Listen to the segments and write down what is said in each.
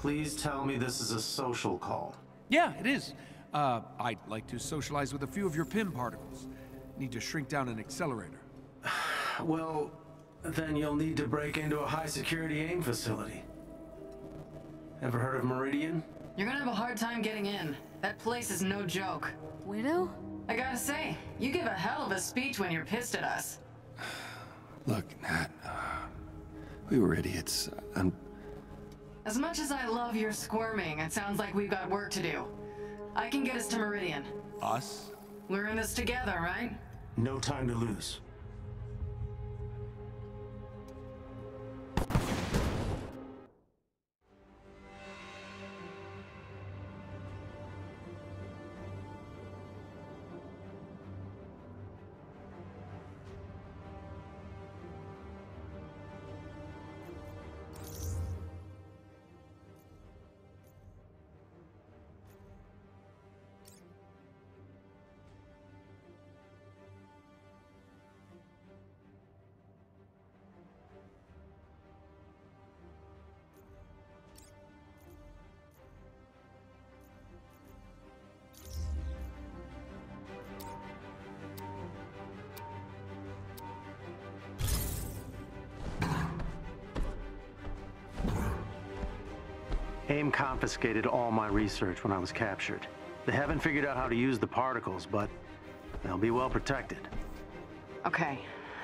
Please tell me this is a social call. Yeah, it is. Uh, I'd like to socialize with a few of your Pym particles. Need to shrink down an accelerator. Well, then you'll need to break into a high-security AIM facility. Ever heard of Meridian? You're gonna have a hard time getting in. That place is no joke. Widow? I gotta say, you give a hell of a speech when you're pissed at us. Look, Nat, uh, we were idiots. I'm... As much as I love your squirming, it sounds like we've got work to do. I can get us to Meridian. Us? We're in this together, right? No time to lose. AIM confiscated all my research when I was captured. They haven't figured out how to use the particles, but they'll be well protected. Okay,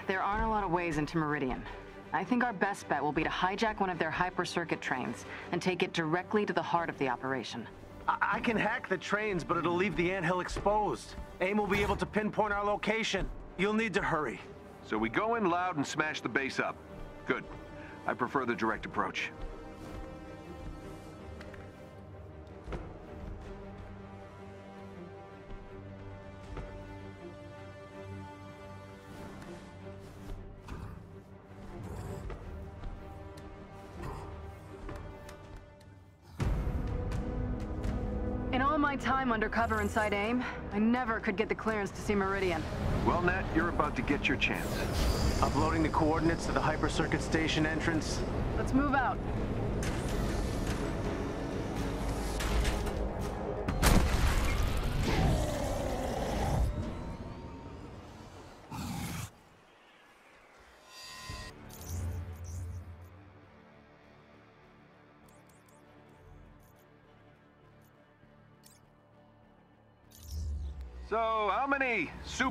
there aren't a lot of ways into Meridian. I think our best bet will be to hijack one of their hyper-circuit trains and take it directly to the heart of the operation. I, I can hack the trains, but it'll leave the anthill exposed. AIM will be able to pinpoint our location. You'll need to hurry. So we go in loud and smash the base up. Good. I prefer the direct approach. My time undercover inside AIM, I never could get the clearance to see Meridian. Well, Nat, you're about to get your chance. Uploading the coordinates to the hyper circuit station entrance. Let's move out.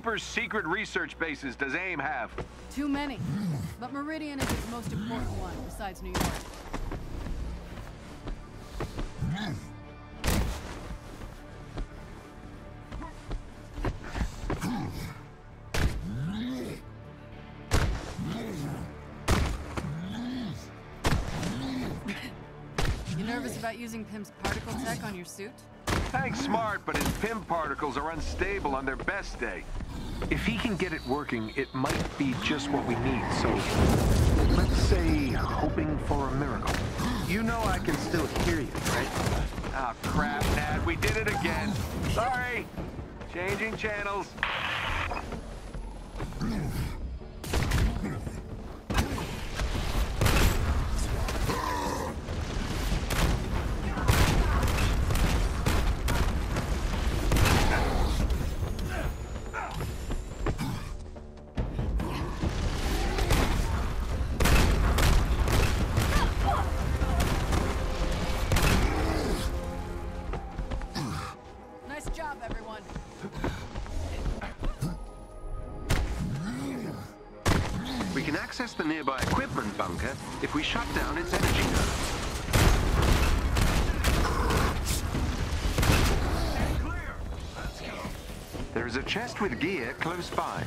Super secret research bases does AIM have? Too many. But Meridian is its most important one, besides New York. You nervous about using Pym's particle tech on your suit? Hank's smart, but his Pym particles are unstable on their best day. If he can get it working, it might be just what we need, so... Let's say, hoping for a miracle. You know I can still hear you, right? Ah, crap, Nat, we did it again. Sorry. Changing channels. Bunker if we shut down its energy. There is a chest with gear close by.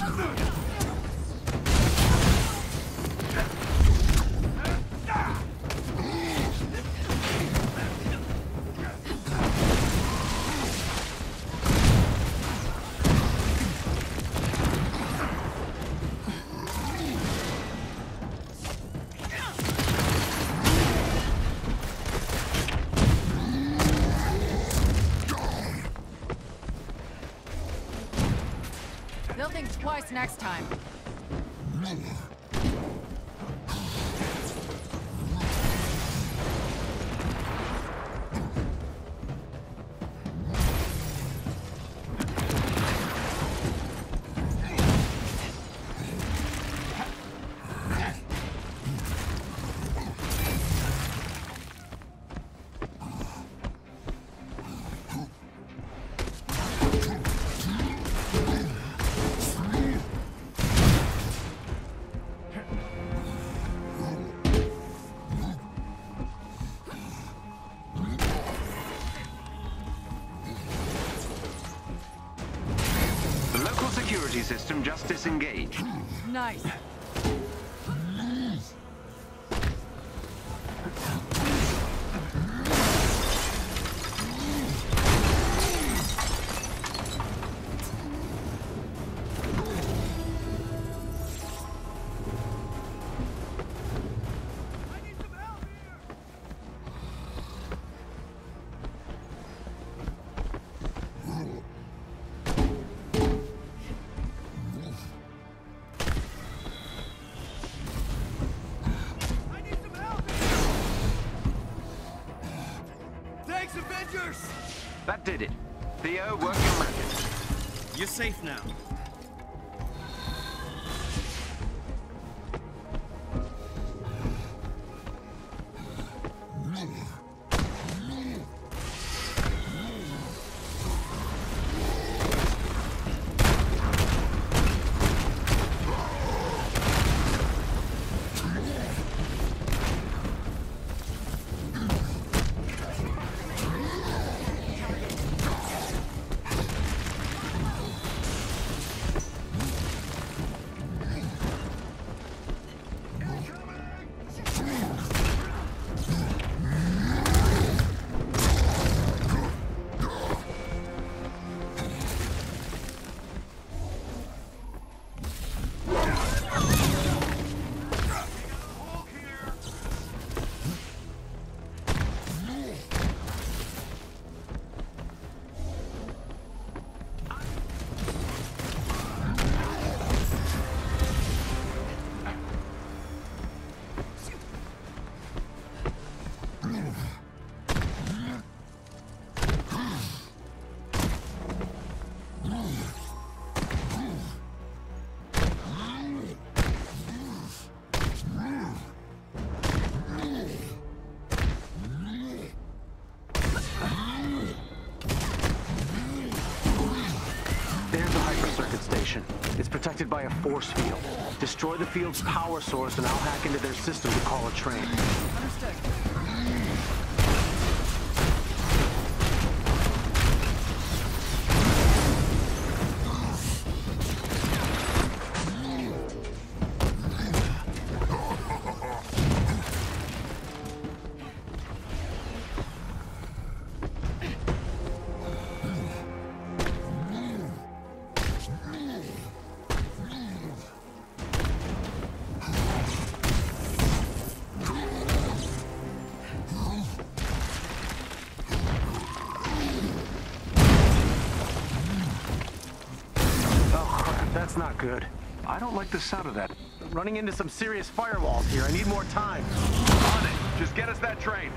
Twice next time. System just disengaged. Nice. By a force field. Destroy the field's power source and I'll hack into their system to call a train. Understood. Sound of that. Running into some serious firewalls here. I need more time. On it. Just get us that train.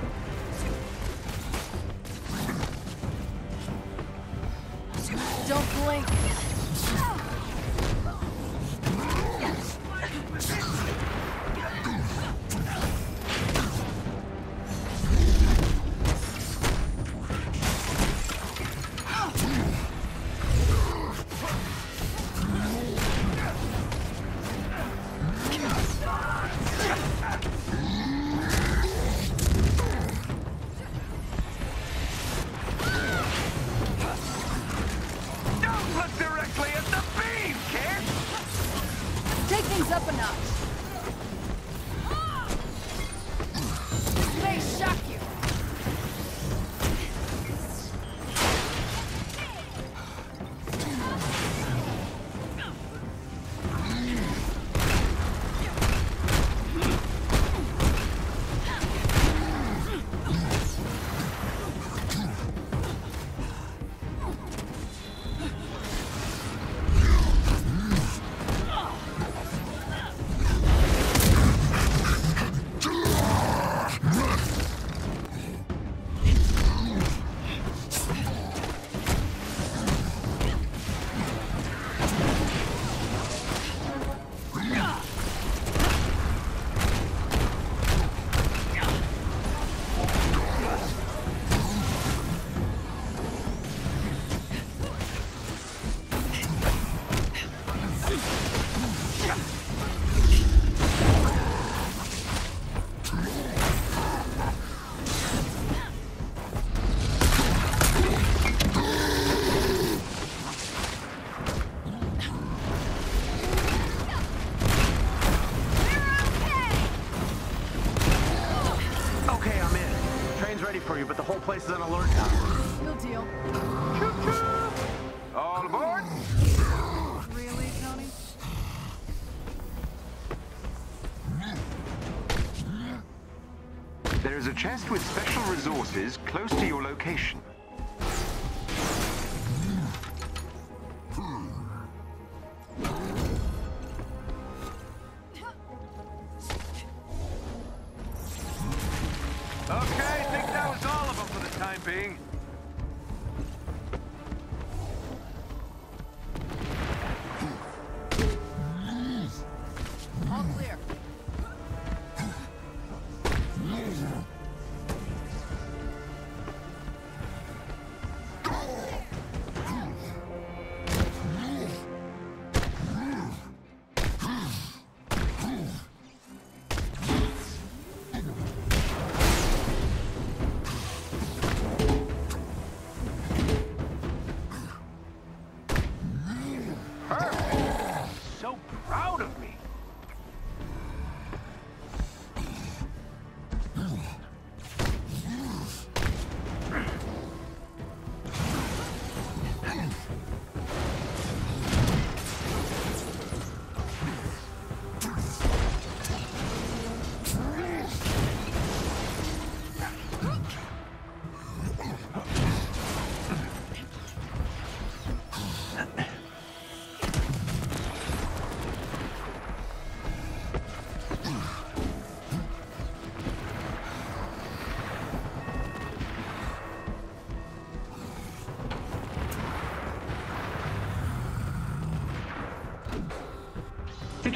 A chest with special resources close to your location.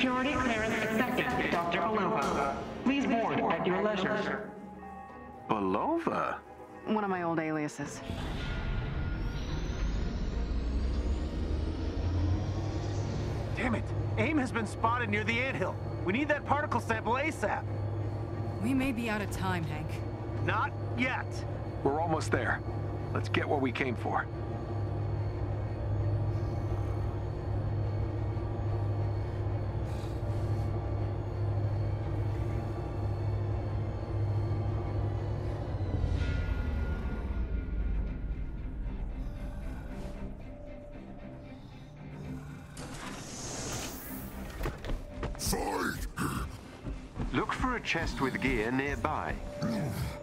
Security clearance accepted, Dr. Belova. Please board at your leisure. Belova? One of my old aliases. Damn it! AIM has been spotted near the anthill. We need that particle sample ASAP. We may be out of time, Hank. Not yet. We're almost there. Let's get what we came for. Look for a chest with gear nearby. Oh.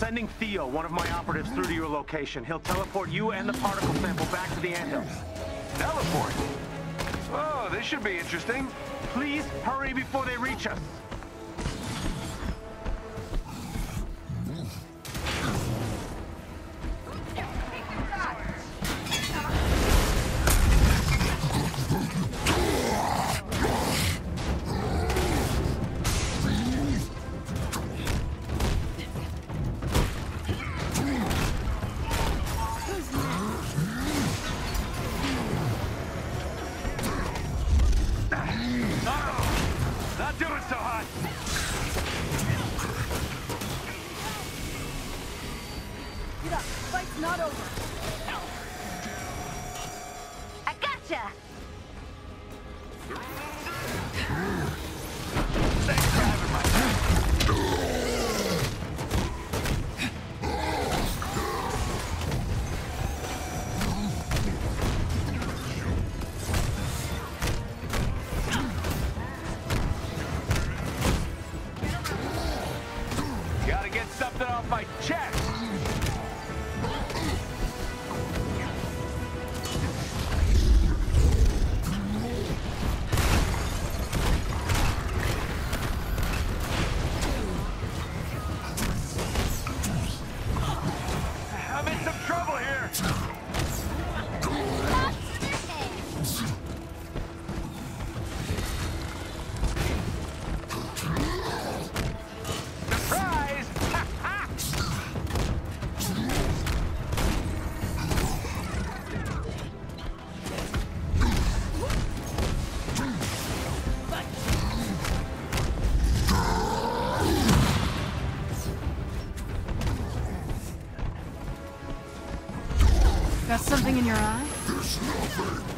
Sending Theo, one of my operatives, through to your location. He'll teleport you and the particle sample back to the anthills. Teleport. Oh, this should be interesting. Please hurry before they reach us. Doing so hot. Get up. Fight's not over. I gotcha! In your eye? Hank!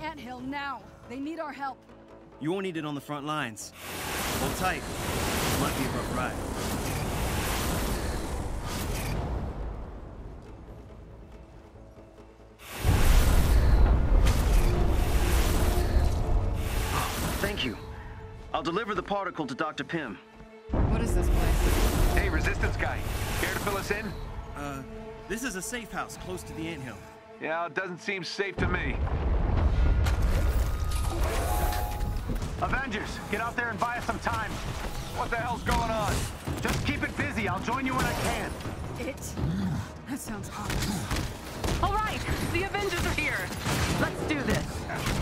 Us back to the anthill now. They need our help. You won't need it on the front lines. Hold tight. It Might be a rough ride. Thank you. I'll deliver the particle to Dr. Pym. What is this place? Hey, Resistance guy, care to fill us in? Uh, this is a safe house close to the anthill. Yeah, it doesn't seem safe to me. Avengers, get out there and buy us some time. What the hell's going on? Just keep it busy. I'll join you when I can. It? That sounds awesome. All right, the Avengers are here. Let's do this.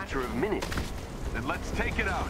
Matter of minutes. Then let's take it out.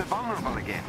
Are vulnerable again.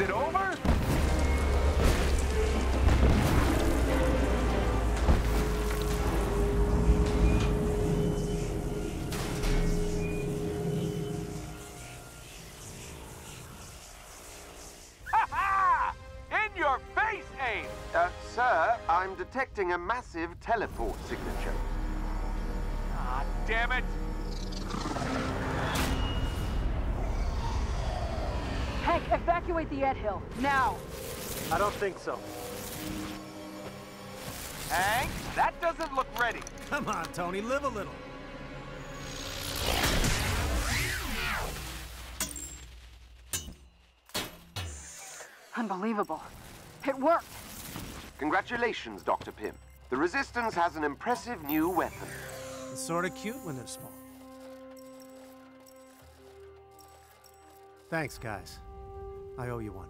Is it over? Uh, detecting a massive teleport signature. Ah, damn it! Evacuate the Ed Hill, now! I don't think so. Hank, that doesn't look ready. Come on, Tony, live a little. Unbelievable. It worked! Congratulations, Dr. Pym. The Resistance has an impressive new weapon. It's sort of cute when they're small. Thanks, guys. I owe you one.